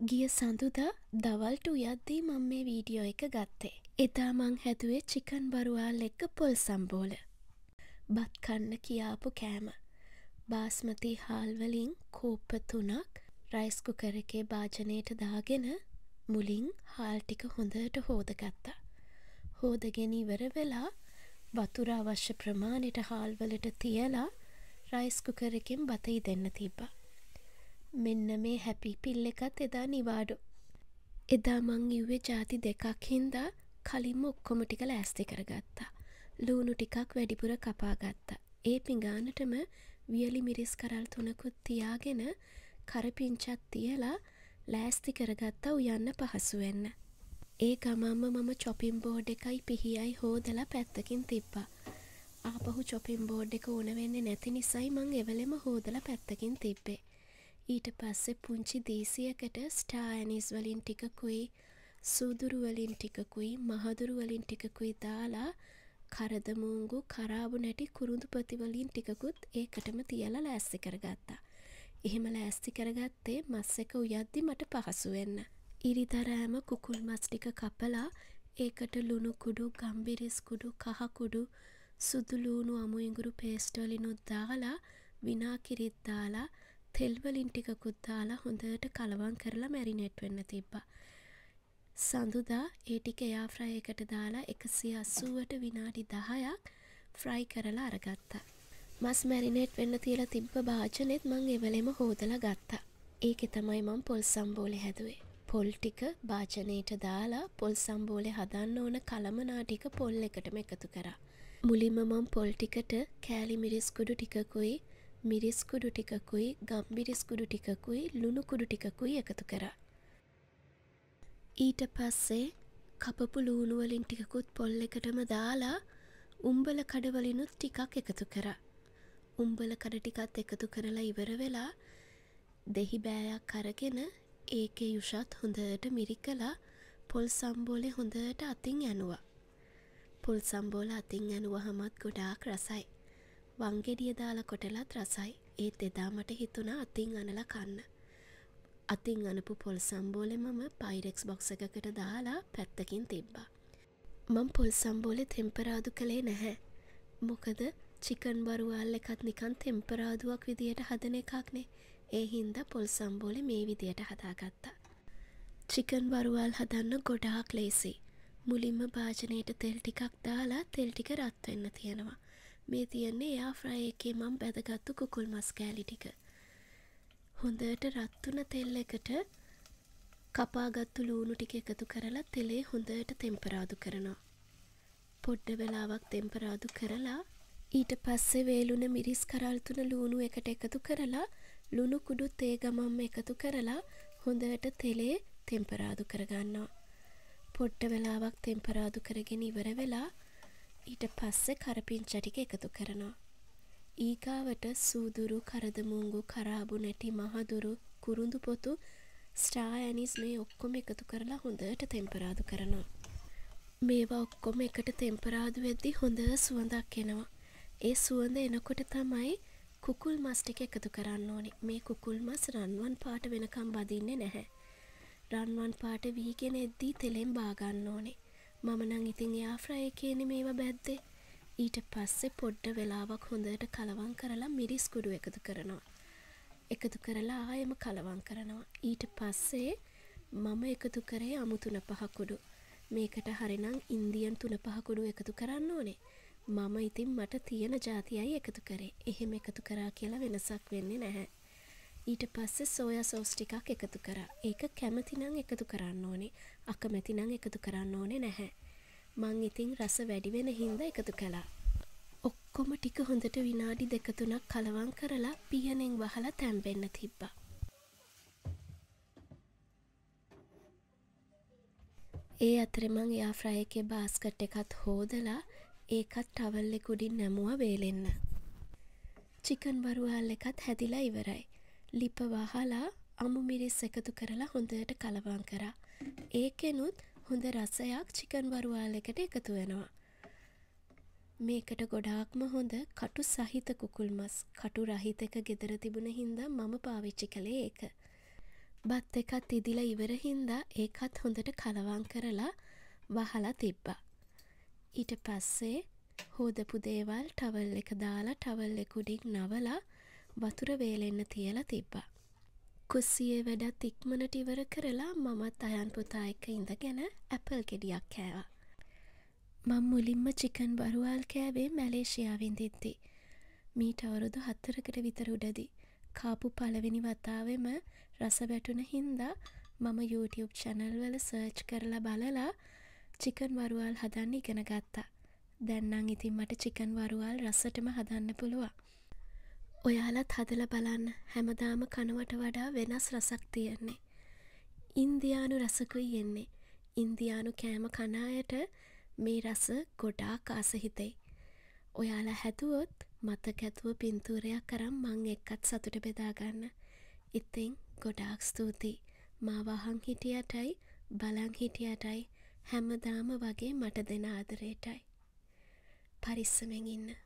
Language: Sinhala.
ගිය සඳුදා දවල්ට උයද්දී මං මේ වීඩියෝ එක ගත්තේ. එදා මං හැදුවේ චිකන් වරුවල් එක්ක පොල් සම්බෝල. බත් කන්න කියාපු කෑම. බාස්මතී හාල් වලින් කෝප්ප තුනක් රයිස් කුකර් එකේ භාජනයට දාගෙන මුලින් හාල් ටික හොඳට හෝද ගත්තා. හෝදගෙන ඉවර වෙලා වතුර අවශ්‍ය ප්‍රමාණයට හාල් වලට තියලා රයිස් කුකර් එකෙන් බත ඉදෙන්න තිබ්බා. මෙන්න මේ හැපි පිල් එකත් එදා නිවාඩු. එදා මං ඉව්වේ ජාති දෙකක් හින්දා කලින්ම ඔක්කොම ටික ලෑස්ති කරගත්තා. ලූුණු ටිකක් වැඩිපුර කපාගත්තා. ඒ පිඟානටම වියලි මිරිස් කරල් තුනකුත් තියාගෙන කරපිංචත් තියලා ලෑස්ති කරගත්තා උයන්න පහසුවෙන්න. ඒ ගමම්ම මම චොපිම් බෝඩ් එකයි පිහියයි හෝදලා පැත්තකින් තිබ්බා. ආපහු චොපිම් බෝඩ් එක ඕන වෙන්නේ නැති නිසයි මං එවලෙම හෝදල පැත්තකින් තිබ්බේ. ඊට පස්සෙ පුංචි දීසියකට ස්ටා ඇනිස් වලින් ටිකකුයි සූදුරුවලින් ටිකකුයි මහදුරුවලින් ටිකකුයි දාලා කරදමූංගු කරාබු නැටි කුරුඳු පතිවලින් ටිකකුත් ඒකටම තියලා ලෑස්ති කරගත්තා. එහෙම ලෑස්ති කරගත්තේ මස් එක උයද්දි මට පහසුවෙන්න. ඉරිදරෑම කුකුල් මස් ටික කපලා ඒකට ලුණු කුඩු ගම්බිරිස් කුඩු කහකුඩු සුදුලූුණු අමු ඉඟුරු පේස්ටවලිනුත් දාලා විනාකිරිත් දාලා තෙල්වලින් ටිකකුත් දාලා හොඳට කලවම් කරලා මැරිනෙට් වෙන්න තිබ්බා. සඳුදා ඒ ටික එයා ෆ්‍රයි එකට දාලා එකසිය අස්සූවට විනාඩි දහයක් ෆ්‍රයි කරලා අරගත්තා. මස් මැරිනේට් වෙන්න තියලා තිබ්බ භාජනෙත් මං එවලෙම හෝදලා ගත්තා. ඒකෙ තමයි මං පොල් සම්බෝලෙ හැදුවේ. පොල් ටික භාජනයට දාලා පොල් සම්බෝලෙ හදන්න ඕන කළමනා ටික පොල් එකටම එකතු කරා. මුලින්ම මං පොල් ටිකට කෑලි මිරිස්කුඩු ටිකකුයි මිරිස්කුඩු ටිකකුයි ගම්බිරිස්කුඩු ටිකකුයි ලුණුකුඩු ටිකකුයි එකතු කරා. ඊට පස්සේ කපපු ලූුණුවලින් ටිකකුත් පොල් එකටම දාලා උම්බල කඩවලිනුත් ටිකක් එකතු කර. උම්බල කඩ ටිකත් එකතු කරලා ඉවර වෙලා දෙහි බෑයක් කරගෙන ඒක යුෂත් හොඳට මිරිකලා පොල් සම්බෝලෙ හොඳට අතින් ඇනුවා. පොල් සම්බෝල අතින් ඇනුව හමත් ගොඩාක් රසයි. වංගෙඩිය දාලා කොටලත් රසයි ඒත් එදා මට හිතුනා අතින් අනල කන්න. අතින් අනපු පොල් සම්බෝලෙ මම පයිරෙක්ස් බොක්ස එකකට දාලා පැත්තකින් තිබ්බා. මං පොල් සම්බෝලෙ තෙම්පරාදු කළේ නැහැ. මොකද චිකන් බරුවල් එකත් නිකන් තෙම්පරාදුවක් විදියට හදන එකක්නේ ඒ හින්ද පොල් සම්බෝලෙ මේ විදියට හදාගත්තා. චිකන් වරුවල් හදන්න ගොඩාක් ලේසි. මුලින්ම භාජනයට තෙල් ටිකක් දාලා තෙල් ටික රත්වෙන්න තියෙනවා. මේ තියෙන්නේ එයා ෆ්‍රයි එකේ මං බැදගත්තු කුකුල් මස් කෑලි ටික. හොඳට රත්තුන තෙල් එකට කපාගත්තු ලූුණු ටික එකතු කරලා තෙලේ හොඳට තෙම්පරාදු කරනවා. පොඩ්ඩ වෙලාවක් තෙම්පරාදු කරලා ඊට පස්සේ වේලුන මිරිස් කරල්තුන ලූුණු එකට එකතු කරලා ලුණු කුඩුත් ඒ ගමම්ම එකතු කරලා හොඳට තෙලේ තෙම්පරාදු කරගන්නවා. පොඩ්ඩ වෙලාවක් තෙම්පරාදු කරගෙන ඉවර වෙලා ඊට පස්සෙ කරපිංචටික එකතු කරනවා. ඊගාවට සූදුරු කරදමුංගු කරාබු නැටි මහදුරු කුරුඳු පොතු ස්ටා ඇනිස් මේ ඔක්කොම එකතු කරලා හොඳට තෙම්පරාදු කරනවා. මේවා ඔක්කොම එකට තෙම්පරාදු වෙද්දි හොඳ සුවඳක් එනවා. ඒ සුවඳ එනකොට තමයි කුකුල් මස් ටික එකතු කරන්න ඕනේ. මේ කුකුල් මස් රන්වන් පාට වෙනකම් බදින්නේ නැහැ. රන්වන් පාට වීගෙන එද්දී තෙලෙන් බාගන්න ඕනේ. මම නං ඉතින් යාෆ්‍රය එකේනෙ මේවා බැද්දේ ඊට පස්සේ පොඩ්ඩ වෙලාවක් හොඳට කලවන් කරලා මිරිස්කුඩු එකතු කරනවා. එකතු කරලා ආයම කලවන් කරනවා. ඊට පස්සේ මම එකතු කරේ අමු තුන පහකුඩු. මේකට හරිනම් ඉන්දියන් තුන පහකුඩු එකතු කරන්න ඕනේ. මම ඉතින් මට තියෙන ජාතියයි එකතු කරේ. එහෙම එකතු කරා කියලා වෙනසක් වෙන්නේ නැහැ. ඊට පස්සේ සෝය සෝස් ටිකක් එකතු කරා. ඒක කැමති නම් එකතු කරන්න ඕනේ. අකමැති නම් එකතු කරන්න ඕනේ නැහැ. මං ඉතින් රස වැඩි වෙන හින්දා එකතු කළා. ඔක්කොම ටික හොඳට විනාඩි දෙක තුනක් කලවම් කරලා පියනෙන් වහලා තැම්බෙන්න තිබ්බා. ඒ අතරේ මං එයා ෆ්‍රයි එකේ බාස්කට් එකත් හෝදලා ඒකත් ටවල් උඩින් නැමුවා වේලෙන්න. චිකන් වරුවල් එකත් හැදිලා ඉවරයි. ලිප වහලා අමු මිරිස් එකතු කරලා හොඳට කලවම් කරා. ඒකෙනුත් හොඳ රසයක් චිකන් වරුවාල් එකට එකතු වෙනවා. මේකට ගොඩාක්ම හොඳ කටු සහිත කුකුල් මස් කටු රහිත එක ගෙදර තිබුණ හින්දා මම පාවිච්චි කළේ ඒක. බත් එකත් ඉදිලා ඉවර හින්දා ඒකත් හොඳට කලවම් කරලා වහලා තිබ්බා. ඊට පස්සේ හෝදපු දේවල් ටවල් එක දාලා ටවල් එක උඩින් නවලා වතුර වේලෙන්න තියලා තිබ්බා. කුස්සියේ වැඩත් ඉක්මනට ඉවර කරලා මමත් අයන් පුතා එක්ක ඉඳගෙන ඇපල් ගෙඩියක් කෑවා. මං මුලින්ම චිකන් වරුවල් කෑවේ මැලේසියාවේ ඉඳිද්දි. මීට අවුරුදු හතරකට විතර උඩදී. කාපු පළවෙනි වතාවෙම රස වැටුණ හින්දා මම යූටියුබ් චැනල් වල සර්ච් කරලා බලලා චිකන් වරුවල් හදන්න ඉගෙන ගත්තා. දැන් නං ඉතින් මට චිකන් වරුවල් රසටම හදන්න පුළුවන්. ඔයාලත් හදලා බලන්න හැමදාම කනවට වඩා වෙනස් රසක් තියෙන්නේ. ඉන්දියානු රසකුයි එන්නේ. ඉන්දියානු කෑම කන අයට මේ රස ගොඩාක් ආස හිතෙයි. ඔයාලා හැදුවොත් මතක ඇතුව පින්තූරයක් අරන් මං එක්කත් සතුට බෙදා ගන්න. ඉතින් ගොඩාක් ස්තුතියි මාව අහන් හිටියටයි බලන් හිටියටයි හැමදාම වගේ මට දෙන ආදරේටයි. පරිස්සමෙන් ඉන්න.